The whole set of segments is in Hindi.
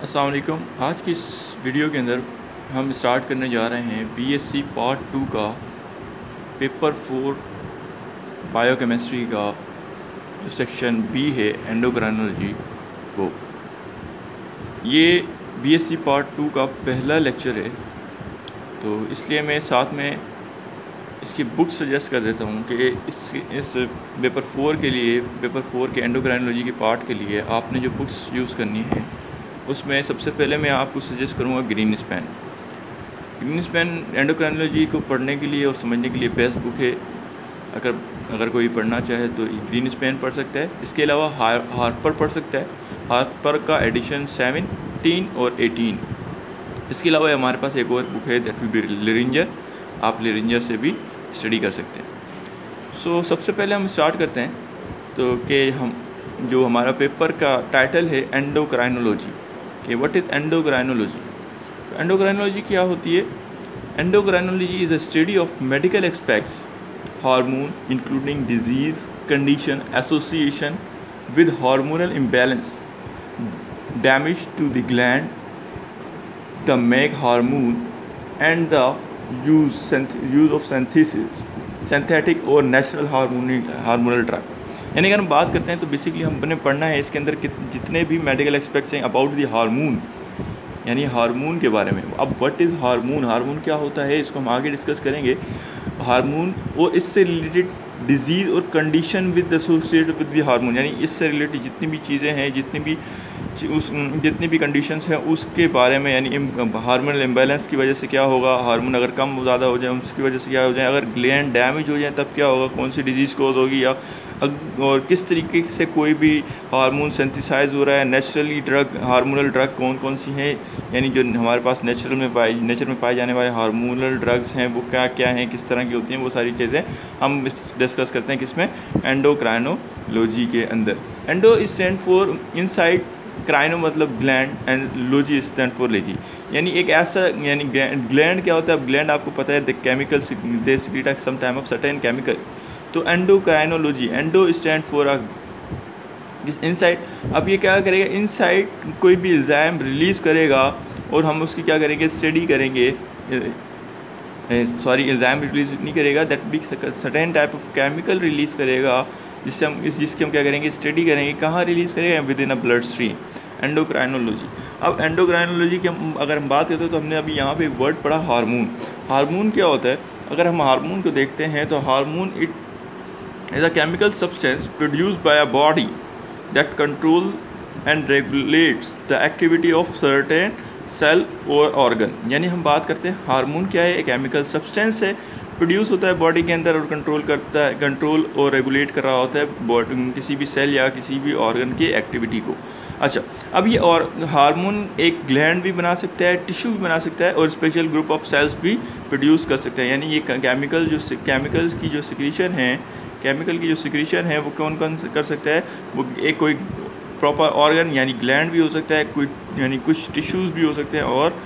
वालेकुम। आज की इस वीडियो के अंदर हम स्टार्ट करने जा रहे हैं बीएससी पार्ट टू का पेपर फोर बायोकेमिस्ट्री का जो सेक्शन बी है एंडोक्राइनोलॉजी वो ये बीएससी पार्ट टू का पहला लेक्चर है। तो इसलिए मैं साथ में इसकी बुक सजेस्ट कर देता हूँ कि इस इस पेपर फोर के लिए पेपर फोर के एंडोक्राइनोलॉजी के पार्ट के लिए आपने जो बुक्स यूज़ करनी है उसमें सबसे पहले मैं आपको सजेस्ट करूँगा Greenspan Greenspan endocrinology को पढ़ने के लिए और समझने के लिए बेस्ट बुक है। अगर अगर कोई पढ़ना चाहे तो ग्रीन स्पैन पढ़ सकता है। इसके अलावा हार हार्पर पढ़ सकता है। हार्पर का एडिशन सेवनटीन और एटीन इसके अलावा हमारे पास एक और बुक है दैट विल बी लेरिंजर आप लेरिंजर से भी स्टडी कर सकते हैं। सो so, सबसे पहले हम स्टार्ट करते हैं। तो कि हम जो हमारा पेपर का टाइटल है एंडोक्राइनोलॉजी कि व्हाट इज़ एंडोक्राइनोलॉजी एंडोग्राइनोलॉजी क्या होती है? Endocrinology is a study of medical aspects hormone including disease condition association with hormonal imbalance damage to the gland the make hormone and the use use of synthesis synthetic और नेचुरल हार्मोनिक हार्मोनल ड्रग यानी अगर हम बात करते हैं तो बेसिकली हमने पढ़ना है इसके अंदर जितने भी मेडिकल एक्सपेक्ट्स हैं अबाउट दी हारमोन यानी हारमोन के बारे में। अब वट इज़ हारमोन हारमोन क्या होता है? इसको हम आगे डिस्कस करेंगे। हारमोन और इससे रिलेटेड डिज़ीज़ और condition with associate with the hormone यानी इससे रिलेटेड जितनी भी चीज़ें हैं, जितनी भी उस जितनी भी कंडीशंस हैं, उसके बारे में, यानी हार्मोनल इम्बेलेंस की वजह से क्या होगा? हार्मोन अगर कम ज़्यादा हो जाए, उसकी वजह से क्या हो जाए? अगर ग्लैंड डैमेज हो जाए, तब क्या होगा? कौन सी डिज़ीज़ कोज होगी? या और किस तरीके से कोई भी हार्मोन सेंथिसाइज हो रहा है? नेचुरली ड्रग हार्मोनल ड्रग कौन कौन सी हैं? यानी जो हमारे पास नेचुरल में पाए नेचर में पाए जाने वाले हार्मोनल ड्रग्स हैं, वो क्या क्या हैं, किस तरह की होती हैं, वो सारी चीज़ें हम डिस्कस करते हैं किसमें? एंडोक्राइनोलॉजी के अंदर। Endo stand for inside crino मतलब gland and logy stand for lazy. यानी एक ऐसा, यानी ग्लैंड क्या होता है? अब ग्लैंड आपको पता है the chemical they some time of certain chemical तो endocrinology endo stand for a inside अब ये क्या करेगा? इनसाइड कोई भी इल्ज़ाम रिलीज़ करेगा और हम उसकी क्या करेंगे? स्टडी करेंगे। सॉरी इल्ज़ाम रिलीज़ नहीं करेगा that be certain type of chemical release करेगा, जिससे हम इस जिसके हम क्या करेंगे? स्टडी करेंगे। कहाँ रिलीज़ करेंगे? Within a blood stream endocrinology. अब एंडोक्राइनोलॉजी की हम अगर हम बात करते हैं तो हमने अभी यहाँ पे वर्ड पढ़ा, हार्मोन। हार्मोन क्या होता है? अगर हम हार्मोन को देखते हैं तो hormone it is a chemical substance produce by a body that control and regulates the activity of certain cell और ऑर्गन यानी हम बात करते हैं, हार्मोन क्या है? एक केमिकल सब्सटेंस है। प्रोड्यूस होता है बॉडी के अंदर और कंट्रोल करता है कंट्रोल और रेगुलेट कर रहा होता है किसी भी सेल या किसी भी ऑर्गन की एक्टिविटी को। अच्छा अब ये और हार्मोन एक ग्लैंड भी बना सकता है, टिश्यू भी बना सकता है और स्पेशल ग्रुप ऑफ़ सेल्स भी प्रोड्यूस कर सकते हैं। यानी ये केमिकल जो केमिकल्स की जो सिक्रीशन है केमिकल की जो सिक्रीशन है, वो कौन कौन कर सकता है? वो एक कोई प्रॉपर ऑर्गन यानी ग्लैंड भी हो सकता है, कोई यानी कुछ टिश्यूज़ भी हो सकते हैं और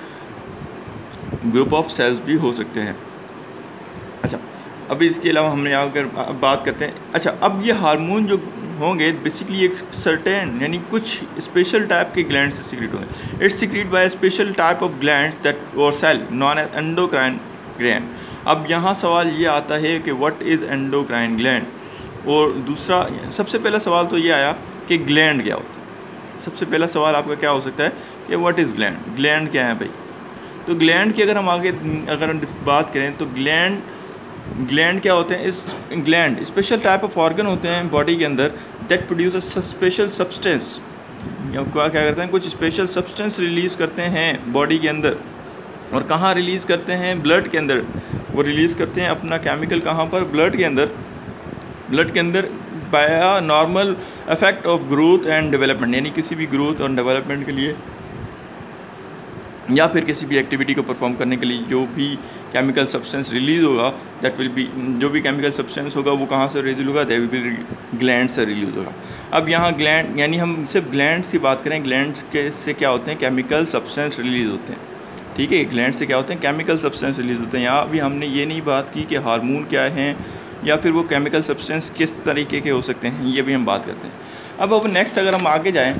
ग्रुप ऑफ़ सेल्स भी हो सकते हैं। अच्छा अभी इसके अलावा हमने यहाँ अगर बात करते हैं। अच्छा अब ये हार्मोन जो होंगे बेसिकली एक सर्टेन यानी कुछ स्पेशल टाइप के ग्लैंड से सिक्रेट होंगे। It's secrete by special type of gland that और cell known as endocrine gland अब यहाँ सवाल ये आता है कि व्हाट इज़ एंडोक्राइन ग्लैंड और दूसरा, सबसे पहला सवाल तो ये आया कि ग्लैंड क्या होता है। सबसे पहला सवाल आपका क्या हो सकता है कि व्हाट इज़ ग्लैंड ग्लैंड क्या है भाई? तो ग्लैंड की अगर हम आगे, अगर हम बात करें तो ग्लैंड ग्लैंड क्या होते हैं? इस gland special type of organ होते हैं बॉडी के अंदर दैट प्रोड्यूस स्पेशल सब्सटेंस क्या क्या करते हैं? कुछ स्पेशल सब्सटेंस रिलीज़ करते हैं बॉडी के अंदर। और कहाँ रिलीज़ करते हैं? ब्लड के अंदर। वो रिलीज़ करते हैं अपना केमिकल कहाँ पर? ब्लड के अंदर। ब्लड के अंदर via normal effect of growth and development यानी किसी भी ग्रोथ और डेवलपमेंट के लिए या फिर किसी भी एक्टिविटी को परफॉर्म करने के लिए, जो भी केमिकल सब्सटेंस रिलीज़ होगा दैट विल बी जो भी केमिकल सब्सटेंस होगा, वो कहाँ से रिलीज़ होगा? दैट विल ग्लैंड से रिलीज़ होगा। अब यहाँ ग्लैंड यानी हम सिर्फ़ ग्लैंड की बात करें ग्लैंड के, से क्या होते हैं? केमिकल सब्सटेंस रिलीज़ होते हैं। ठीक है ग्लैंड से क्या होते हैं? केमिकल सब्सटेंस रिलीज़ होते हैं। यहाँ अभी हमने ये नहीं बात की कि हार्मोन क्या हैं, या फिर वो केमिकल सब्सटेंस किस तरीके के हो सकते हैं, ये भी हम बात करते हैं। अब अब नेक्स्ट अगर हम आगे जाएँ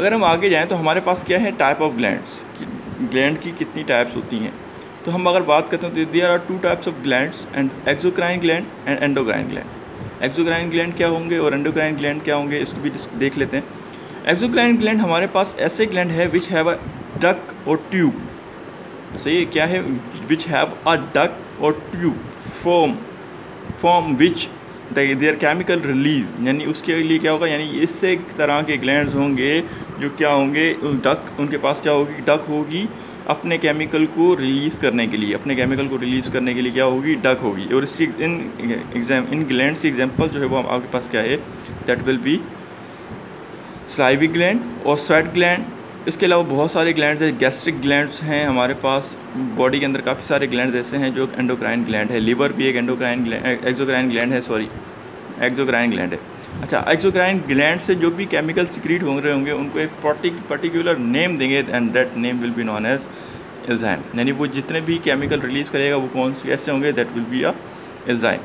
अगर हम आगे जाएँ तो हमारे पास क्या है? टाइप ऑफ़ ग्लैंड्स ग्लैंड की कितनी टाइप्स होती हैं? तो हम अगर बात करते हैं तो there are two types of glands and exocrine gland and endocrine gland exocrine gland क्या होंगे और एंडोक्राइन ग्लैंड क्या होंगे, इसको भी देख लेते हैं। एक्जोक्राइन ग्लैंड हमारे पास ऐसे ग्लैंड है which have a duct or tube सही क्या है? Which have a duct or tube form form which their chemical release यानी उसके लिए क्या होगा? यानी इससे तरह के ग्लैंड्स होंगे जो क्या होंगे डक उनके पास क्या होगी डक होगी अपने केमिकल को रिलीज़ करने के लिए। अपने केमिकल को रिलीज़ करने के लिए क्या होगी? डक होगी। और इसकी इन एग्ज़ाम इन ग्लैंड्स की एग्ज़ाम्पल जो है वो आपके पास क्या है? That will be salivary gland और स्वेट ग्लैंड इसके अलावा बहुत सारे ग्लैंड्स हैं गैस्ट्रिक ग्लैंड्स हैं हमारे पास। बॉडी के अंदर काफ़ी सारे ग्लैंड ऐसे हैं जो एंडोक्राइन ग्लैंड है। लीवर भी एक एंडोक्राइन ग्लैंड एक्जोक्राइन ग्लैंड है सॉरी एक्जोक्राइन ग्लैंड है। अच्छा एक्जोक्राइन ग्लैंड से जो भी केमिकल सिक्रीट हो रहे होंगे, उनको एक पर्टिकुलर नेम देंगे and that name will be known as enzyme यानी वो जितने भी केमिकल रिलीज़ करेगा, वो कौन से ऐसे होंगे that will be a enzyme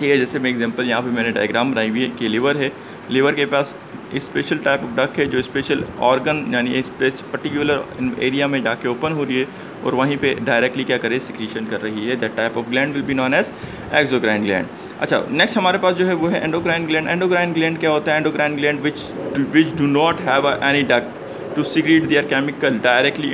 ठीक है, जैसे मैं एग्जांपल यहाँ पे मैंने डायग्राम बनाई हुई है कि लीवर है। लीवर के पास स्पेशल टाइप ऑफ़ डक है, जो स्पेशल ऑर्गन यानी पर्टिकुलर एरिया में जाके ओपन हो रही है, और वहीं पे डायरेक्टली क्या करे सिक्रीशन कर रही है। That type of gland will be known as exocrine gland अच्छा नेक्स्ट हमारे पास जो है वो है एंडोक्राइन ग्लैंड एंडोक्राइन ग्लैंड क्या होता है? Endocrine gland which which do not have any duct to secrete their chemical directly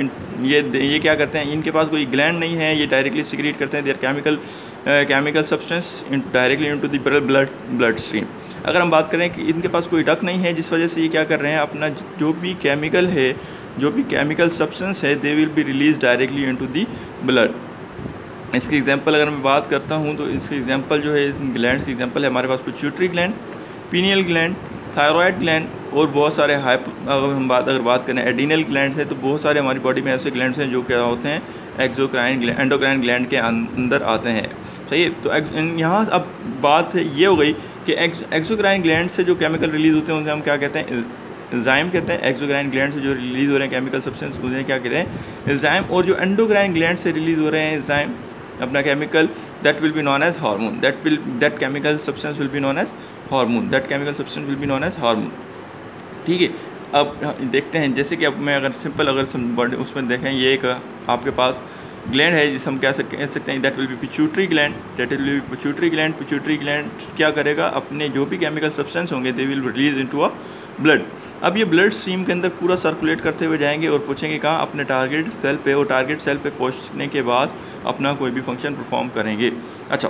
ये ये क्या करते हैं? इनके पास कोई ग्लैंड नहीं है, ये डायरेक्टली सिक्रीट करते हैं their chemical chemical substance directly into the blood blood stream अगर हम बात करें कि इनके पास कोई डक नहीं है, जिस वजह से ये क्या कर रहे हैं? अपना जो भी केमिकल है, जो भी केमिकल सब्सटेंस है they will be release directly into the blood इसकी एग्जांपल अगर मैं बात करता हूँ तो इसकी एग्जांपल जो है, इस ग्लैंड की एग्जांपल है। हमारे पास pituitary gland pineal gland thyroid gland और बहुत सारे हाइप अगर हम बात, अगर बात करें एडिनल ग्लैंड है तो बहुत सारे हमारी बॉडी में ऐसे ग्लैंड हैं जो क्या होते हैं एक्जोक्राइन एंडोक्राइन ग्लैंड के अंदर आते हैं। सही है? तो यहाँ अब बात ये हो गई कि एक्सोक्राइन ग्लैंड से जो केमिकल रिलीज़ होते हैं उनसे हम क्या कहते हैं? इल्ज़ाइम कहते हैं। एक्सोक्राइन ग्लैंड से जो रिलीज़ हो रहे हैं केमिकल सब्सटेंस उन्हें क्या कहते हैं? इल्ज़ाइम और जो एंडोक्राइन ग्लैंड से रिलीज़ हो रहे हैं इल्ज़ाइम अपना chemical that will be known as hormone that will that chemical substance will be known as hormone that chemical substance will be known as hormone ठीक है? अब देखते हैं, जैसे कि अब मैं अगर सिंपल अगर उसमें देखें, ये एक आपके पास ग्लैंड है, जिसे हम कह सकते कह सकते हैं that will be pituitary gland that will be pituitary gland pituitary gland क्या करेगा? अपने जो भी केमिकल सब्सटेंस होंगे they will release into a blood अब ये ब्लड स्ट्रीम के अंदर पूरा सर्कुलेट करते हुए जाएँगे और पूछेंगे कहाँ? अपने टारगेट सेल पे और टारगेट सेल पे पहुँचने के बाद अपना कोई भी फ़ंक्शन परफॉर्म करेंगे। अच्छा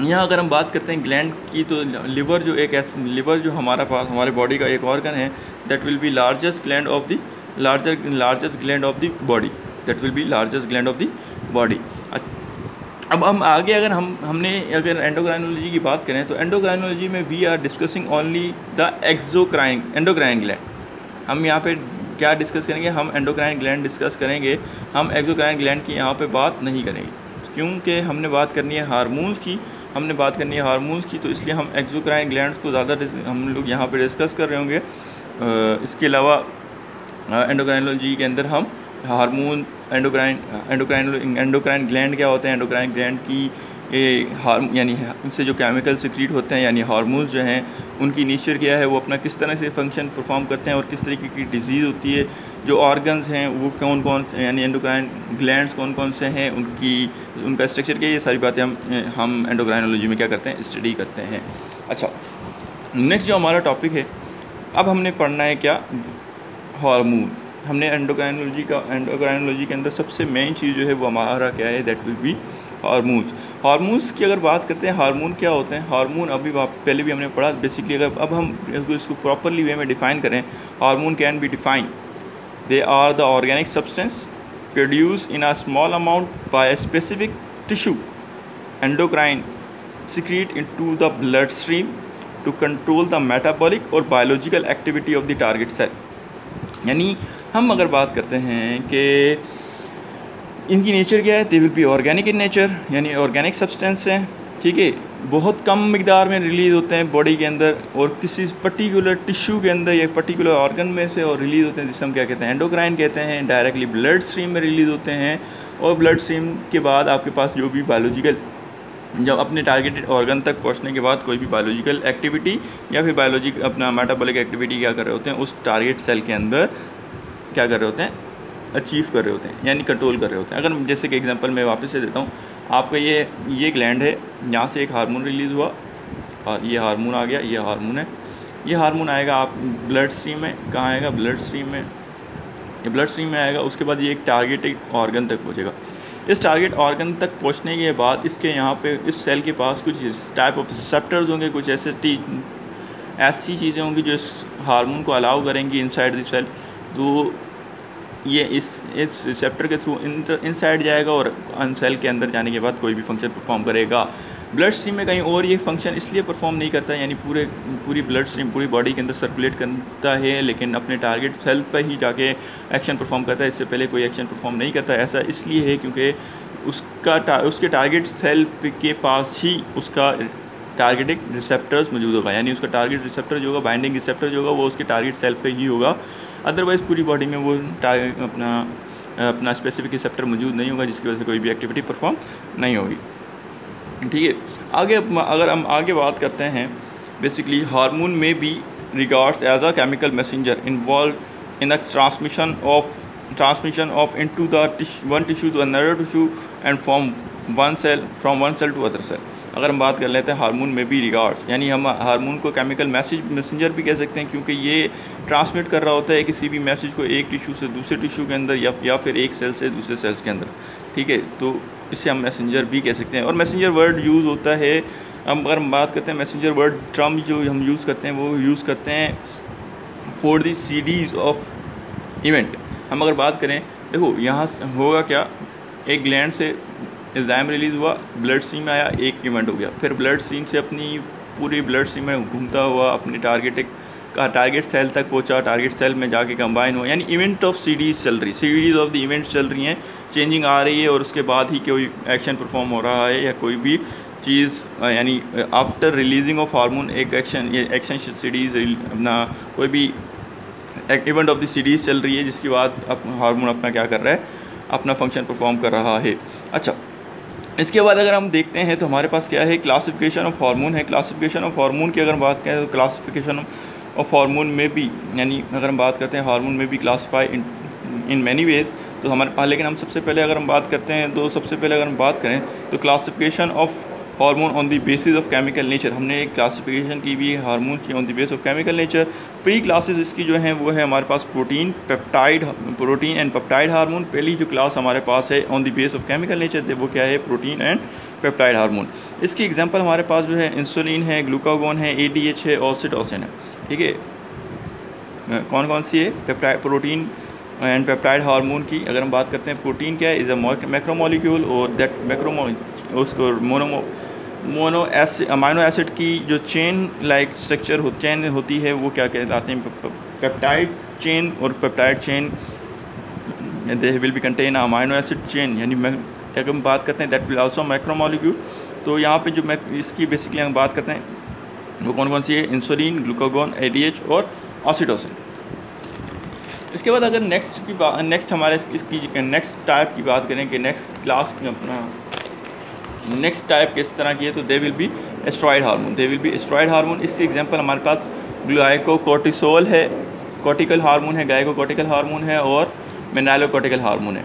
यहाँ अगर हम बात करते हैं ग्लैंड की तो लिवर जो एक ऐसा लिवर जो हमारा पास, हमारे बॉडी का एक ऑर्गन है that will be largest gland of the larger largest gland of the body that will be largest gland of the body अब हम आगे अगर हम, हमने अगर एंडोक्राइनोलॉजी की बात करें तो एंडोक्राइनोलॉजी में we are discussing only the exocrine endocrine gland हम यहाँ पे क्या डिस्कस करेंगे? हम एंडोक्राइन ग्लैंड डिस्कस करेंगे। हम एक्जोक्राइन ग्लैंड की यहाँ पे बात नहीं करेंगे। क्योंकि हमने बात करनी है हारमोन्स की। हमने बात करनी है हारमोन्स की तो इसलिए हम एक्जोक्राइन ग्लैंड को ज़्यादा हम लोग यहाँ पर डिस्कस कर रहे होंगे। इसके अलावा एंडोक्राइनोलॉजी के अंदर हम hormone endocrine endocrine endocrine gland क्या होते हैं? एंडोक्राइन ग्लैंड की हार यानी उनसे जो केमिकल सिक्रीट होते हैं, यानी हार्मोन्स जो हैं उनकी नेचर क्या है, वो अपना किस तरह से फ़ंक्शन परफॉर्म करते हैं और किस तरीके की डिज़ीज़ होती है, जो ऑर्गन्स हैं, वो कौन कौन से, यानी एंडोक्राइन ग्लैंड्स कौन कौन से हैं, उनकी, उनका स्ट्रक्चर क्या है, ये सारी बातें हम हम एंडोक्राइनोलॉजी में क्या करते हैं स्टडी करते हैं। अच्छा नेक्स्ट जो हमारा टॉपिक है, अब हमने पढ़ना है क्या हार्मोन हमने एंडोक्राइनोलॉजी का एंडोक्राइनोलॉजी के अंदर सबसे मेन चीज़ जो है, वो हमारा क्या है that will be hormones hormones की अगर बात करते हैं, हार्मोन क्या होते हैं? हार्मोन अभी पहले भी हमने पढ़ा बेसिकली अगर अब हम इसको प्रॉपरली वे में डिफ़ाइन करें, hormone can be define they are the organic substance produce in a small amount by specific tissue endocrine secrete into the blood stream to control the metabolic और biological activity of the target cell यानी हम अगर बात करते हैं कि इनकी नेचर क्या है? They will be organic in nature यानी ऑर्गेनिक सब्सटेंस हैं, ठीक है? बहुत कम मकदार में रिलीज़ होते हैं बॉडी के अंदर और किसी पर्टिकुलर टिश्यू के अंदर या पर्टिकुलर ऑर्गन में से और रिलीज़ होते हैं, जिसे हम क्या कहते हैं? एंडोक्राइन कहते हैं डायरेक्टली ब्लड स्ट्रीम में रिलीज़ होते हैं और ब्लड स्ट्रीम के बाद आपके पास जो भी बायोलॉजिकल जब अपने टारगेटेड ऑर्गन तक पहुँचने के बाद कोई भी बायोलॉजिकल एक्टिविटी या फिर बायोलॉजिक अपना मेटाबॉलिक एक्टिविटी क्या कर रहे होते हैं? उस टारगेट सेल के अंदर क्या कर रहे होते हैं? अचीव कर रहे होते हैं, यानी कंट्रोल कर रहे होते हैं। अगर जैसे कि एग्जांपल मैं वापस से देता हूँ, आपका ये ये ग्लैंड है, यहाँ से एक हार्मोन रिलीज़ हुआ, और ये हार्मोन आ गया, ये हार्मोन है। ये हार्मोन आएगा, आप ब्लड स्ट्रीम में, कहाँ आएगा? ब्लड स्ट्रीम में। ये ब्लड स्ट्रीम में आएगा, उसके बाद ये एक टारगेटेड ऑर्गन तक पहुँचेगा। इस टारगेट ऑर्गन तक पहुँचने के बाद इसके यहाँ पे, इस सेल के पास कुछ टाइप ऑफ़ रिसेप्टर्स होंगे, कुछ ऐसे ऐसी चीज़ें होंगी जो इस हार्मोन को अलाउ करेंगी इनसाइड द सेल तो ये इस इस रिसेप्टर के थ्रू इन साइड जाएगा और अन सेल के अंदर जाने के बाद कोई भी फ़ंक्शन परफॉर्म करेगा। ब्लड स्ट्रीम में कहीं और ये फ़ंक्शन इसलिए परफॉर्म नहीं करता, यानी पूरे, पूरी ब्लड स्ट्रीम पूरी बॉडी के अंदर सर्कुलेट करता है, लेकिन अपने टारगेट सेल पर ही जाके एक्शन परफॉर्म करता है। इससे पहले कोई एक्शन परफॉर्म नहीं करता। ऐसा इसलिए है क्योंकि उसका उसके टारगेट सेल के पास ही उसका टारगेटिक रिसेप्टर्स मौजूद होगा। यानी उसका टारगेट रिसेप्टर जो होगा बाइंडिंग रिसेप्टर जो होगा, वो उसके टारगेट सेल पे ही होगा। अदरवाइज़ पूरी बॉडी में वो अपना अपना स्पेसिफिक रिसेप्टर मौजूद नहीं होगा, जिसकी वजह से कोई भी एक्टिविटी परफॉर्म नहीं होगी। ठीक है? आगे अगर हम आगे बात करते हैं बेसिकली हार्मोन में भी regards as a chemical messenger involve in a transmission of transmission of into the one tissue to another tissue and from one cell from one cell to other cell अगर हम बात कर लेते हैं हार्मोन में भी रिगार्ड्स यानी हम हार्मोन को केमिकल मैसेज मैसेंजर भी कह सकते हैं, क्योंकि ये ट्रांसमिट कर रहा होता है किसी भी मैसेज को एक टिश्यू से दूसरे टिश्यू के अंदर या या फिर एक सेल से दूसरे सेल्स के अंदर, ठीक है? तो इसे हम मैसेंजर भी कह सकते हैं। और मैसेंजर वर्ड यूज़ होता है, हम अगर हम बात करते हैं मैसेंजर वर्ड ट्रम जो हम यूज़ करते हैं, वो यूज़ करते हैं for the series of event हम अगर बात करें, देखो, यहाँ होगा क्या? एक ग्लैंड से इल्ज़ाम रिलीज़ हुआ, ब्लड स्ट्रीम में आया, एक इवेंट हो गया। फिर ब्लड स्ट्रीम से अपनी पूरी ब्लड स्ट्रीम में घूमता हुआ, अपनी टारगेट का टारगेट सेल तक पहुँचा टारगेट सेल में जाके कंबाइन हुआ। यानी इवेंट ऑफ़ सीरीज़ चल रही सीरीज़ ऑफ़ द इवेंट्स चल रही हैं। चेंजिंग आ रही है और उसके बाद ही कोई एक्शन परफॉर्म हो रहा है या कोई भी चीज़ यानी आफ्टर रिलीजिंग ऑफ़ हार्मोन एक एक्शन एक्शन सीरीज़ अपना कोई भी इवेंट ऑफ़ द सीरीज़ चल रही है, जिसके बाद हार्मोन अपना क्या कर रहा है, अपना फ़ंक्शन परफॉर्म कर रहा है। अच्छा इसके बाद अगर हम देखते हैं तो हमारे पास क्या है? क्लासिफिकेशन ऑफ़ हार्मोन है। क्लासिफिकेशन ऑफ़ हार्मोन की अगर हम बात करें तो क्लासिफिकेशन ऑफ़ हार्मोन में भी, यानी अगर हम बात करते हैं हार्मोन में भी classify in in many ways तो हमारे पास लेकिन हम सबसे पहले अगर हम बात करते हैं तो सबसे पहले अगर हम बात करें तो classification of hormone on the basis of chemical nature हमने एक क्लासिफिकेशन की भी हार्मोन की on the base of chemical nature three classes इसकी जो हैं, वो है हमारे पास protein peptide protein and peptide hormone पहली जो क्लास हमारे पास है on the base of chemical nature वो क्या है? प्रोटीन एंड पेप्टाइड हार्मोन इसकी एग्जांपल हमारे पास जो है इंसुलिन है ग्लूकागोन है एडीएच है ऑसिटोसिन है. ठीक है? कौन कौन सी है? Peptide protein and peptide hormone की अगर हम बात करते हैं प्रोटीन क्या है? इज़ अ मैक्रोमोलिक्यूल और दैट मैक्रोमो उसको mono mono acid amino acid की जो चेन लाइक स्ट्रक्चर हो, चेन होती है, वो क्या कहते हैं? पेप्टाइड चेन और peptide chain they will be contain amino acid chain यानी अगर हम बात करते हैं दैट विल आल्सो माइक्रोमोलिक्यूल तो यहाँ पे जो मैं, इसकी बेसिकली हम बात करते हैं, वो कौन कौन सी है? इंसुलिन ग्लूकोगोन ए और ऑसिटोसिन इसके बाद अगर नेक्स्ट की नेक्स्ट हमारे, इसकी नेक्स्ट टाइप की बात करें कि नेक्स्ट क्लास अपना नेक्स्ट टाइप किस तरह की है तो they will be steroid hormone they will be steroid hormone इसकी एग्जांपल हमारे पास ग्लाइकोकोर्टिसोल है कोर्टिकल हार्मोन है गायकोकोर्टिकल हार्मोन है और मिनरालोकोर्टिकल हार्मोन है.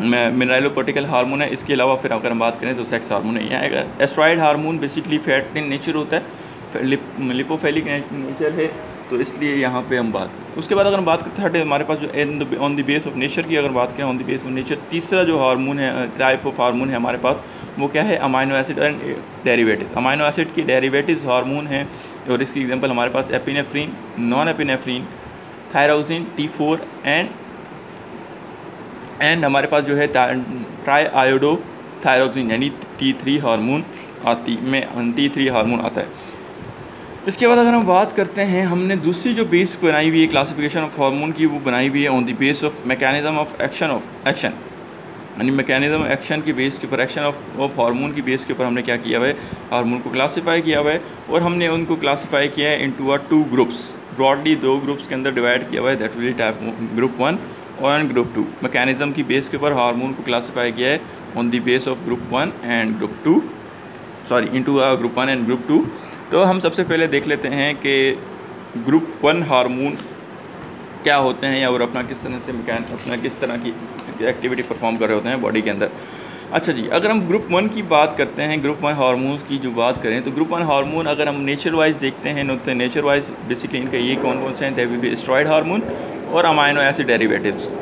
मिनरालोकोर्टिकल हार्मोन है, इसके अलावा फिर अगर हम बात करें तो सेक्स हार्मोन है. यहाँ steroid hormone basically fat in nature होता है लिपोफेलिक नेचर है तो इसलिए यहाँ पे हम बात उसके बाद अगर हम बात करते हैं हमारे पास जो on the base of nature की, अगर बात करें on the base of nature तीसरा जो हार्मोन है टाइप ऑफ़ हार्मोन है हमारे पास वो क्या है? Amino acid and derivative amino acid की डेरिवेटिव हार्मोन है और इसकी एग्जांपल हमारे पास epinephrine non epinephrine thyroxine T four and and हमारे पास जो है ट्राई आयोडो थायरोजिन यानी टी थ्री हार्मोन आती, में टी थ्री हार्मोन आता है। इसके बाद अगर हम बात करते हैं, हमने दूसरी जो बेस बनाई हुई है क्लासिफिकेशन ऑफ़ हार्मोन की, वो बनाई हुई है on the base of mechanism of action of action यानी मैकेनिज्म एक्शन की बेस के ऊपर एक्शन ऑफ़ ऑफ़ हार्मोन की बेस के ऊपर हमने क्या किया हुआ है? हार्मोन को क्लासीफाई किया हुआ है और हमने उनको क्लासीफाई किया है into a two groups broadly दो ग्रुप्स के अंदर डिवाइड किया हुआ है that will type group one और ग्रुप टू मैकेनिज्म की बेस के ऊपर हार्मोन को क्लासीफाई किया है on the base of group one and group two sorry into group one and group two तो हम सबसे पहले देख लेते हैं कि ग्रुप वन हार्मोन क्या होते हैं या और अपना किस तरह से मैकेन अपना किस तरह की एक्टिविटी परफॉर्म कर रहे होते हैं बॉडी के अंदर? अच्छा जी, अगर हम ग्रुप वन की बात करते हैं ग्रुप वन हार्मोन्स की जो बात करें तो ग्रुप वन हार्मोन अगर हम नेचर वाइज देखते हैं तो नेचर वाइज बेसिकली इनका ये कौन कौन से हैं? They will be steroid hormone और amino acid derivatives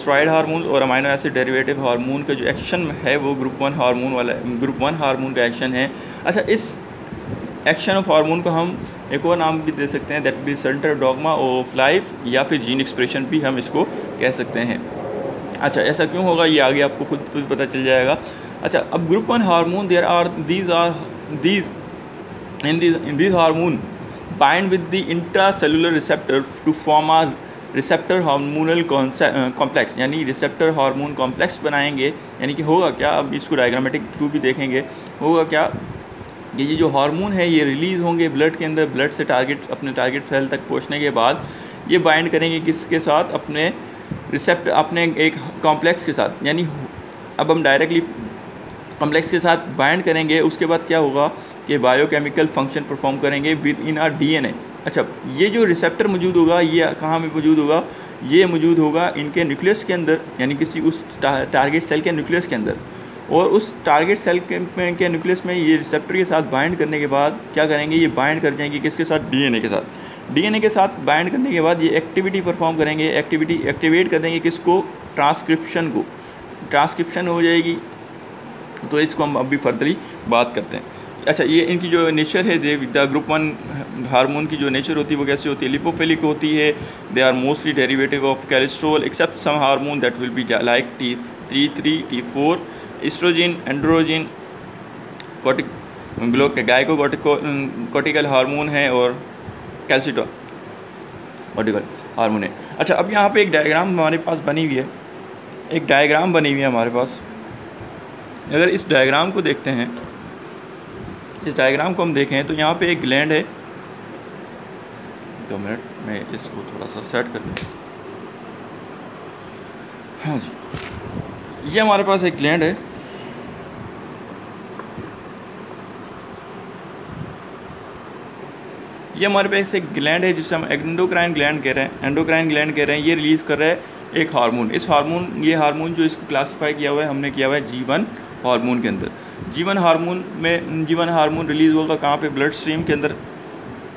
steroid hormone और अमाइनो एसिड डेरिवेटिव हार्मोन का जो एक्शन है, वो ग्रुप वन हार्मोन वाला ग्रुप वन हार्मोन का एक्शन है। अच्छा इस एक्शन ऑफ़ हार्मोन को हम एक और नाम भी दे सकते हैं that be center dogma of life या फिर जीन एक्सप्रेशन भी हम इसको कह सकते हैं। अच्छा ऐसा क्यों होगा? ये आगे आपको खुद पता चल जाएगा। अच्छा अब group one hormone there are these are these in these in these hormone bind with the intracellular receptor to form R receptor hormonal complex यानी रिसेप्टर हार्मोन कॉम्प्लेक्स बनाएँगे। यानी कि होगा क्या? अब इसको डायग्रामेटिक थ्रू भी देखेंगे। होगा क्या? कि ये जो हार्मोन है, ये रिलीज़ होंगे ब्लड के अंदर ब्लड से टारगेट अपने टारगेट सेल तक पहुँचने के बाद, ये बाइंड करेंगे किसके साथ? अपने रिसेप्ट अपने एक कॉम्प्लेक्स के साथ। यानी अब हम डायरेक्टली कॉम्प्लेक्स के साथ बाइंड करेंगे, उसके बाद क्या होगा कि बायोकेमिकल फ़ंक्शन परफॉर्म करेंगे विद इन आर डीएनए अच्छा ये जो रिसेप्टर मौजूद होगा, ये कहाँ में मौजूद होगा? ये मौजूद होगा इनके न्यूक्लियस के अंदर, यानी किसी उस टारगेट सेल के न्यूक्लियस के अंदर। और उस टारगेट सेल के, के न्यूक्लियस में ये रिसेप्टर के साथ बाइंड करने के बाद क्या करेंगे? ये बाइंड कर जाएँगे किसके साथ? डीएनए के साथ। डीएनए के साथ बाइंड करने के बाद ये एक्टिविटी परफॉर्म करेंगे। एक्टिविटी एक्टिवेट कर देंगे किसको? ट्रांसक्रिप्शन को। ट्रांसक्रिप्शन हो जाएगी। तो इसको हम अभी फर्दरली बात करते हैं। अच्छा ये इनकी जो नेचर है they the group one hormone की जो नेचर होती है वो कैसे होती है? लिपोफिलिक होती है। They are mostly derivative of cholesterol except some hormone that will be like T three three T four estrogen, androgen, कोटिक, ग्लो, गायको कोटिकल हार्मोन है और कैल्सिटो, कॉटिकल हार्मोन है। अच्छा अब यहाँ पे एक डायग्राम हमारे पास बनी हुई है। एक डायग्राम बनी हुई है हमारे पास। अगर इस डायग्राम को देखते हैं, इस डायग्राम को हम देखें तो यहाँ पे एक ग्लैंड है। दो मिनट, मैं इसको थोड़ा सा सेट कर लूँ। हाँ जी। ये हमारे पास एक ग्लैंड है। ये हमारे पास एक ग्लैंड है जिसे हम एंडोक्राइन ग्लैंड कह रहे हैं। एंडोक्राइन ग्लैंड कह रहे हैं, ये रिलीज़ कर रहा है एक हार्मोन इस हार्मोन ये हार्मोन जो इसको क्लासीफाई किया हुआ है, हमने किया हुआ है जीवन हार्मोन के अंदर। जीवन हार्मोन में जीवन हार्मोन रिलीज़ होगा कहाँ पे? ब्लड स्ट्रीम के अंदर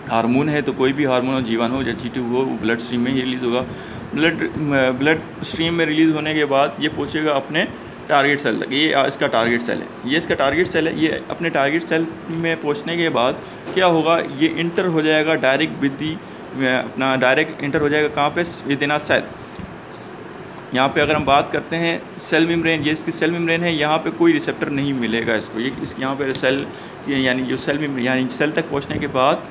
हार्मोन है तो कोई भी हार्मोन हो जीवन हो, या जी हो, वो ब्लड स्ट्रीम में ही रिलीज़ होगा। ब्लड ब्लड स्ट्रीम में रिलीज़ होने के बाद ये पहुँचेगा अपने टारगेट सेल तक, ये इसका टारगेट सेल है। ये इसका टारगेट सेल है, ये अपने टारगेट सेल में पहुँचने के बाद क्या होगा, ये इंटर हो जाएगा डायरेक्ट विद दी अपना डायरेक्ट इंटर हो जाएगा कहाँ पे? विद इन सेल यहाँ पे अगर हम बात करते हैं सेल मेम्ब्रेन ये इसकी सेल मेम्ब्रेन है, यहाँ पे कोई रिसेप्टर नहीं मिलेगा इसको। ये इस, यहाँ पे सेल यानी जो सेल यानी सेल तक पहुँचने के बाद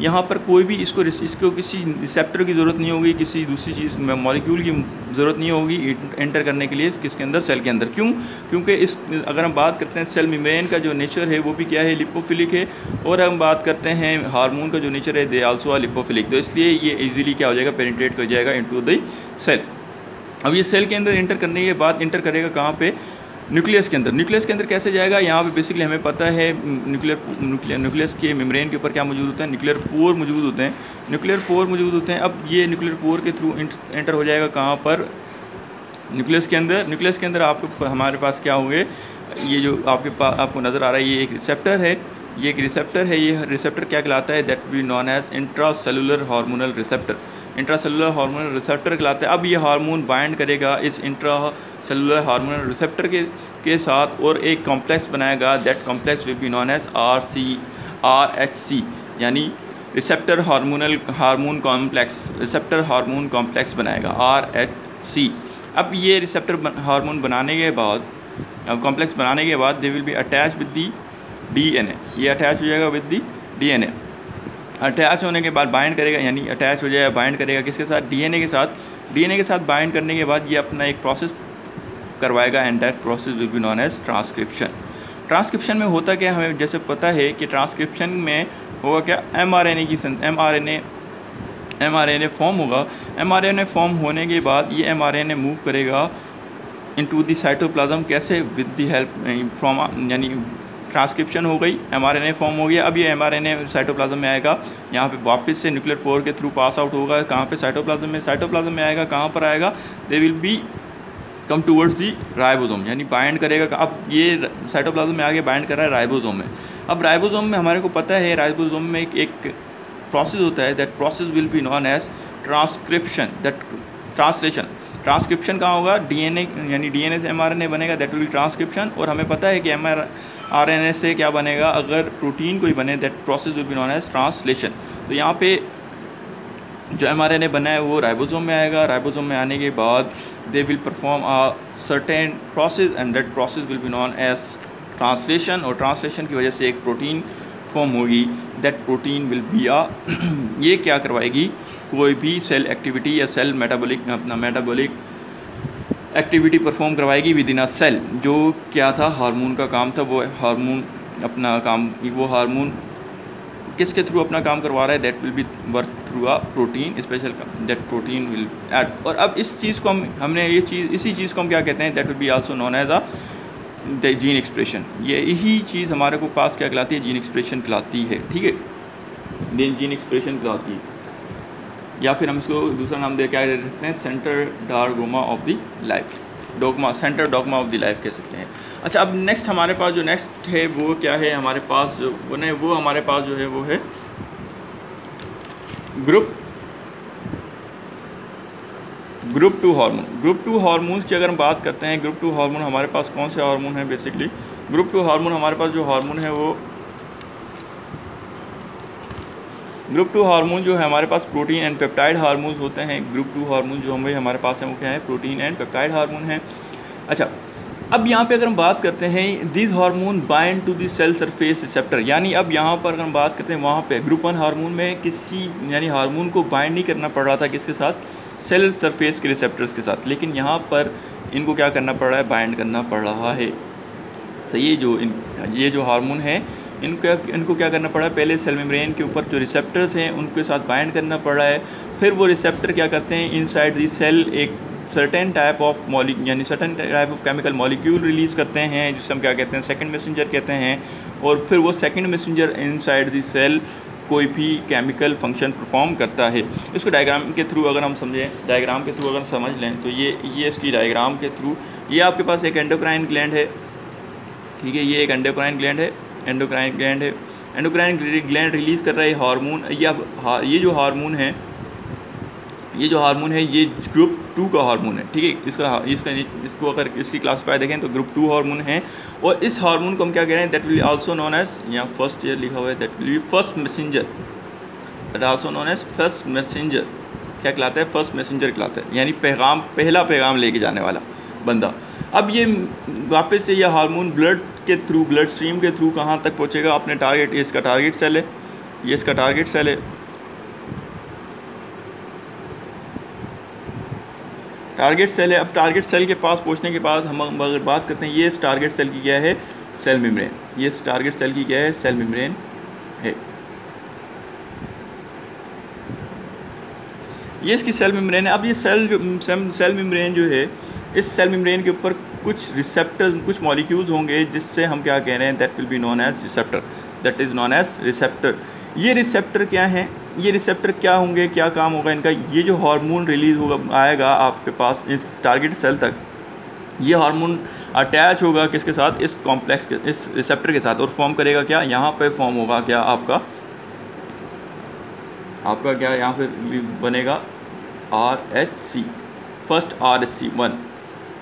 यहाँ पर कोई भी इसको इसको किसी रिसेप्टर की ज़रूरत नहीं होगी, किसी दूसरी चीज़ मॉलिक्यूल की ज़रूरत नहीं होगी एंटर करने के लिए किसके अंदर सेल के अंदर। क्यों? क्योंकि इस, अगर हम बात करते हैं सेल मेम्ब्रेन का जो नेचर है, वो भी क्या है? लिपोफिलिक है। और हम बात करते हैं हार्मोन का जो नेचर है दे आल्सो आर लिपोफिलिक तो इसलिए ये ईजिली क्या हो जाएगा? पेनिट्रेट कर जाएगा इंटू द सेल अब ये सेल के अंदर इंटर करने के बाद इंटर करेगा कहाँ पे? न्यूक्लियस के अंदर। न्यूक्लियस के अंदर कैसे जाएगा? यहाँ पे बेसिकली हमें पता है न्यूक्लियर न्यूक्लियर न्यूक्लियस के मेम्ब्रेन के ऊपर क्या मौजूद होता है? न्यूक्लियर पोर मौजूद होते हैं। न्यूक्लियर पोर मौजूद होते हैं। अब ये न्यूक्लियर पोर के थ्रू एंटर हो जाएगा कहाँ पर? न्यूक्लियस के अंदर। न्यूक्लियस के अंदर आपको हमारे पास क्या होंगे? ये जो आपके पास आपको नज़र आ रहा है, ये एक रिसेप्टर है। ये एक रिसेप्टर है। ये रिसेप्टर क्या कहलाता है? That be known as intracellular hormonal receptor intracellular hormonal receptor कहलाता है। अब ये हार्मोन बाइंड करेगा इस इंट्रा सेलुलर हार्मोनल रिसेप्टर के के साथ और एक कॉम्प्लेक्स बनाएगा that complex will be known as R C R H C यानी receptor hormonal hormone complex receptor hormone complex बनाएगा आर एच सी अब ये रिसेप्टर हार्मोन बनाने के बाद कॉम्प्लेक्स बनाने के बाद they will be attach with the D N A ये अटैच हो जाएगा with the D N A attach होने के बाद बाइंड करेगा, यानी अटैच हो जाएगा बाइंड करेगा किसके साथ? डीएनए के साथ। डीएनए के साथ बाइंड करने के बाद ये अपना एक प्रोसेस करवाएगा and that process will be known as transcription transcription में होता क्या हमें जैसे पता है कि ट्रांसक्रिप्शन में होगा क्या? एम आर एन ए की M R N A M R N A form होगा। M R N A form होने के बाद ये M R N A move करेगा इन टू दी साइटोप्लाज्म कैसे विद दी हेल्प फ्रॉम यानी ट्रांसक्रिप्शन हो गई M R N A form हो गया। अब ये M R N A cytoplasm में आएगा। यहाँ पे वापस से न्यूक्लियर पोर के थ्रू पास आउट होगा। कहाँ पे? साइटोप्लाज्म में। साइटोप्लाज्म में आएगा। कहाँ पर आएगा? They will be come towards the ribosome यानी बाइंड करेगा। अब ये साइटोप्लाज्म में आगे बाइंड कर रहा है राइबोसोम में। अब राइबोसोम में हमारे को पता है राइबोसोम में एक, एक प्रोसेस होता है। That process will be known as transcription that translation transcription कहाँ होगा? डीएनए यानी डीएनए से एमआरएनए बनेगा दैट विल ट्रांसक्रिप्शन और हमें पता है कि एम आर एन ए से क्या बनेगा? अगर प्रोटीन कोई बने that process will be known as translation तो यहाँ पे जो एम आर एन ए बना है वो राइबोसोम में आएगा। राइबोसोम में आने के बाद they will perform a certain process and that process will be known as translation और ट्रांसलेशन की वजह से एक प्रोटीन फॉर्म होगी. That protein will be uh ये क्या करवाएगी? कोई भी सेल एक्टिविटी या सेल मेटाबॉलिक अपना मेटाबॉलिक एक्टिविटी परफॉर्म करवाएगी विद इन अ सेल जो क्या था? हार्मोन का काम था, वो हार्मोन अपना काम, वो हार्मोन किसके थ्रू अपना काम करवा रहा है? That will be work through a protein special that protein will add और अब इस चीज़ को हम, हमने ये चीज़, इसी चीज़ को हम क्या कहते हैं? That will be also known as the gene expression ये यही चीज़ हमारे को पास क्या कहलाती है? जीन एक्सप्रेशन कहलाती है। ठीक है? जीन एक्सप्रेशन कहलाती है। या फिर हम इसको दूसरा नाम दे, क्या दे सकते हैं? Center dogma of the life dogma center dogma of the life कह सकते हैं। अच्छा अब नेक्स्ट हमारे पास जो नेक्स्ट है, वो क्या है? हमारे पास जो, वो नहीं, वो हमारे पास जो है, वो है group group two hormone, group two hormones की अगर हम बात करते हैं, ग्रुप टू हार्मोन हमारे पास कौन से हार्मोन हैं बेसिकली ग्रुप टू हार्मोन हमारे पास जो हार्मोन है वो, ग्रुप टू हार्मोन जो है हमारे पास प्रोटीन एंड पेप्टाइड हार्मोन होते हैं। ग्रुप टू हार्मोन जो हमें हमारे पास हैं वो क्या है? प्रोटीन एंड पेप्टाइड हार्मोन है। अच्छा अब यहाँ पे अगर हम बात करते हैं this hormone bind to the cell surface receptor यानी अब यहाँ पर अगर हम बात करते हैं, वहाँ पे ग्रुप वन हार्मोन में किसी, यानी हार्मोन को बाइंड नहीं करना पड़ रहा था किसके साथ? सेल सरफेस के रिसेप्टर्स के साथ. लेकिन यहाँ पर इनको क्या करना पड़ रहा है? बाइंड करना पड़ रहा है. सही ये जो इन, ये जो हार्मोन है, इनको इनको क्या करना पड़ा पहले सेल मेम्ब्रेन के ऊपर जो रिसेप्टर्स हैं, उनके साथ बाइंड करना पड़ रहा है. फिर वो रिसेप्टर क्या करते हैं? इनसाइड दी सेल एक सर्टेन टाइप ऑफ़ मॉलिक यानी certain type of chemical molecule release करते हैं जिससे हम क्या कहते हैं सेकेंड मैसेंजर कहते हैं, और फिर वो second messenger inside the cell कोई भी केमिकल फ़ंक्शन परफॉर्म करता है। इसको डायग्राम के थ्रू अगर हम समझें डायग्राम के थ्रू अगर समझ लें तो ये ये इसकी डायग्राम के थ्रू ये आपके पास एक एंडोक्राइन ग्लैंड है। ठीक है, ये एक एंडोक्राइन ग्लैंड है एंडोक्राइन ग्लैंड है। एंडोक्राइन ग्लैंड रिलीज़ कर रहा है हार्मोन या ये जो हार्मोन है, ये जो हार्मोन है, ये ग्रुप टू का हार्मोन है, ठीक है? इसका इसका इसको अगर इसकी क्लासीफाई देखें तो ग्रुप टू हार्मोन है और इस हार्मोन को हम क्या कह रहे हैं? That will also known as यहाँ फ़र्स्ट ईयर लिखा हुआ है that will be first messenger that also known as first messenger क्या कहलाता है? फ़र्स्ट मैसेंजर कहलाता है। यानी पैगाम, पहला पैगाम लेके जाने वाला बंदा। अब ये वापस से यह हार्मोन ब्लड के थ्रू ब्लड स्ट्रीम के थ्रू कहाँ तक पहुँचेगा? अपने टारगेट इसका टारगेट सेल है। ये इसका टारगेट सेल है। टारगेट सेल है। अब टारगेट सेल के पास पहुँचने के बाद हम अगर बात करते हैं, ये टारगेट सेल की क्या है? सेल मेम्ब्रेन ये टारगेट सेल की क्या है? सेल मेम्ब्रेन है। ये इसकी सेल मेम्ब्रेन है। अब ये सेल सेल मेम्ब्रेन जो है, इस सेल मेम्ब्रेन के ऊपर कुछ रिसेप्टर कुछ मॉलिक्यूल्स होंगे जिससे हम क्या कह रहे हैं? That will be known as receptor that is known as receptor ये रिसेप्टर क्या है? ये रिसेप्टर क्या होंगे, क्या काम होगा, इनका ये जो हार्मोन रिलीज़ होगा, आएगा आपके पास इस टारगेट सेल तक, ये हार्मोन अटैच होगा किसके साथ? इस कॉम्प्लेक्स के, इस रिसेप्टर के साथ। और फॉर्म करेगा क्या? यहाँ पे फॉर्म होगा क्या आपका? आपका क्या यहाँ पे बनेगा? R H C first R H C one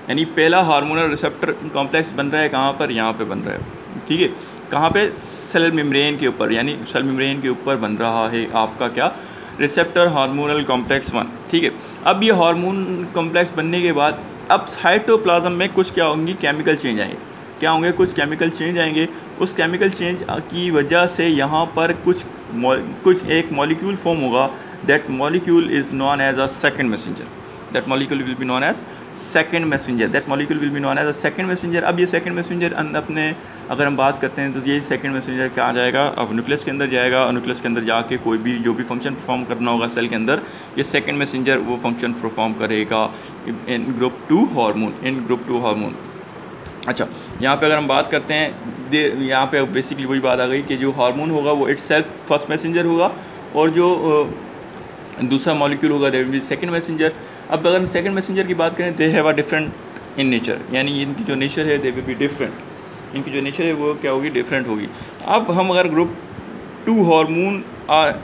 यानी पहला हार्मोनल रिसेप्टर कॉम्प्लेक्स बन रहा है, कहाँ पर? यहाँ पे बन रहा है। ठीक है? कहाँ पे सेल मेम्ब्रेन के ऊपर, यानी सेल मेम्ब्रेन के ऊपर बन रहा है आपका क्या? रिसेप्टर हार्मोनल कॉम्प्लेक्स वन, ठीक है? अब ये हार्मोन कॉम्प्लेक्स बनने के बाद, अब साइटोप्लाज्म में कुछ क्या होंगी? केमिकल चेंज आएँगे। क्या होंगे? कुछ केमिकल चेंज आएँगे। उस केमिकल चेंज की वजह से यहाँ पर कुछ कुछ एक मॉलिक्यूल फॉर्म होगा। That molecule is known as a second messenger that molecule will be known as second messenger that molecule will be known as a second messenger अब ये सेकेंड मैसेंजर अपने, अगर हम बात करते हैं तो ये सेकेंड मैसेंजर क्या आ जाएगा? अब न्यूक्लियस के अंदर जाएगा, और न्यूक्लियस के अंदर जाके कोई भी, जो भी फ़ंक्शन परफॉर्म करना होगा सेल के अंदर, ये सेकेंड मैसेंजर वो फ़ंक्शन परफॉर्म करेगा in group two hormone in group two hormone अच्छा यहाँ पे अगर हम बात करते हैं, दे यहाँ पे बेसिकली वही बात आ गई कि जो हार्मोन होगा वो इट्स फ़र्स्ट मैसेंजर होगा, और जो दूसरा मॉलिक्यूल होगा दे विल सेकंड मैसेंजर अब अगर सेकंड मैसेंजर की बात करें they have a different in nature यानी इनकी जो नेचर है दे विल बी डिफरेंट इनकी जो नेचर है, वो क्या होगी? डिफरेंट होगी. अब हम अगर ग्रुप टू हार्मोन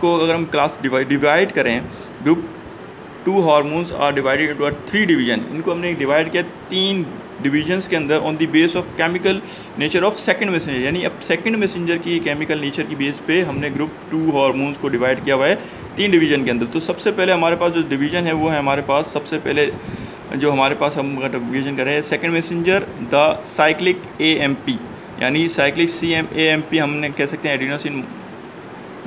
को अगर हम क्लास डिवाइड करें group two hormones are divided into three division इनको हमने डिवाइड किया तीन डिविजन्स के अंदर on the base of chemical nature of second messenger यानी अब सेकंड मैसेंजर की केमिकल नेचर की बेस पे हमने ग्रुप टू हार्मोन्स को डिवाइड किया हुआ है. तीन डिवीज़न के अंदर। तो सबसे पहले हमारे पास जो डिवीज़न है, वो है हमारे पास सबसे पहले जो हमारे पास हम डिवीज़न कर रहे हैं second messenger the cyclic A M P यानी cyclic C M A M P हमने कह सकते हैं एडिनोसिन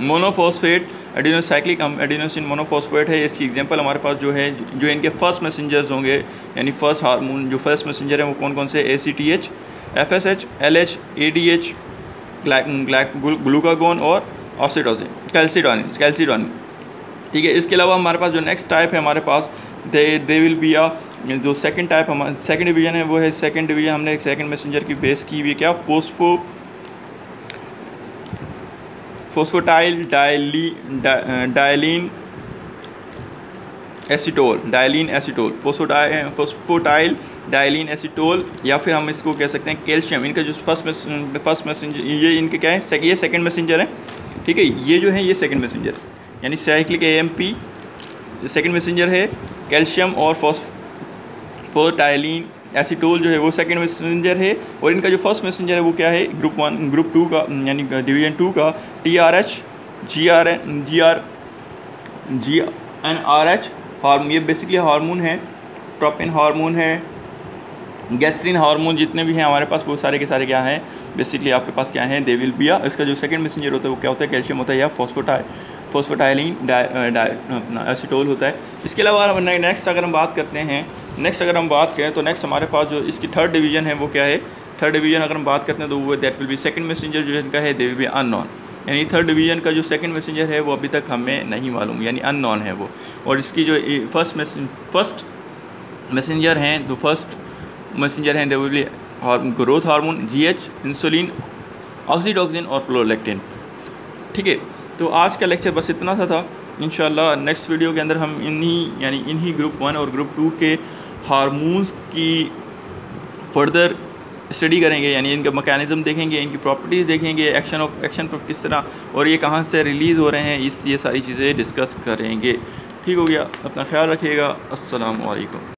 मोनोफॉस्फेट एडिनोसाइक्लिक हम एडिनोसिन मोनोफॉस्फेट है। इसकी एग्जांपल हमारे पास जो है, जो इनके फ़र्स्ट मैसेंजर्स होंगे, यानी फ़र्स्ट हार्मोन जो फ़र्स्ट मैसेंजर है, वो कौन कौन से A C T H F S H L H A D H glucagon और ऑसिडोजिन कैल्सीडोनिन कैल्सीडोनिन ठीक है, इसके अलावा हमारे पास जो नेक्स्ट टाइप है, हमारे पास दे दे विल बी आ जो सेकंड टाइप हमारे सेकंड डिवीज़न है, वो है सेकंड डिवीज़न हमने एक सेकंड मैसेंजर की बेस की हुई है क्या? फोस्फो फोस्फोटाइल डायली डायलिन एसिटोल डायलिन एसिटोल फोस्फोटाइ फोस्फोटाइल डायलिन एसिटोल या फिर हम इसको कह सकते हैं कैल्शियम इनका जो फ़र्स्ट फ़र्स्ट मैसेंजर ये इनके क्या है? ये सेकंड मैसेंजर है। ठीक है, ये जो है, ये सेकंड मैसेंजर यानी cyclic A M P second messenger है कैल्शियम और फॉस्फोटाइलिन एसिटोल जो है वो सेकेंड मैसेंजर है, और इनका जो फ़र्स्ट मैसेंजर है वो क्या है? ग्रुप वन ग्रुप टू का, यानी डिवीज़न टू का T R H G R N G R G N R H hormone ये बेसिकली हार्मोन है ट्रोपिन हार्मोन है गैस्ट्रिन हार्मोन जितने भी हैं हमारे पास, वो सारे के सारे क्या हैं? बेसिकली आपके पास क्या है? दे विल बिया इसका जो सेकंड मैसेंजर होता है वो क्या होता है? कैल्शियम होता है या फॉस्फोटाइल फोस्फोटाइलिन एसिटोल होता है। इसके अलावा हम नेक्स्ट अगर हम बात करते हैं नेक्स्ट अगर हम बात करें तो नेक्स्ट हमारे पास जो इसकी थर्ड डिवीज़न है, वो क्या है? थर्ड डिवीज़न अगर हम बात करते हैं तो वो that will be second messenger जो इनका है दे विल बी अननॉन यानी थर्ड डिवीज़न का जो सेकंड मैसेंजर है, वो अभी तक हमें नहीं मालूम, यानी अननॉन है वो। और इसकी जो फ़र्स्ट फ़र्स्ट मैसेंजर हैं, जो फ़र्स्ट मैसेंजर हैं they will be growth hormone GH insulin ऑक्सीडोक्सिन और प्लोलेक्टिन ठीक है? तो आज का लेक्चर बस इतना सा था। इन नेक्स्ट वीडियो के अंदर हम इन्हीं, यानी इन्हीं ग्रुप वन और ग्रुप टू के हारमोन्स की फर्दर स्टडी करेंगे, यानी इनका मैकेनिज़्म देखेंगे, इनकी प्रॉपर्टीज़ देखेंगे एक्शन ऑफ़ एक्शन पर किस तरह और ये कहाँ से रिलीज़ हो रहे हैं, इस, ये सारी चीज़ें डिस्कस करेंगे। ठीक हो गया। अपना ख्याल रखिएगा। अस्सलाम वालेकुम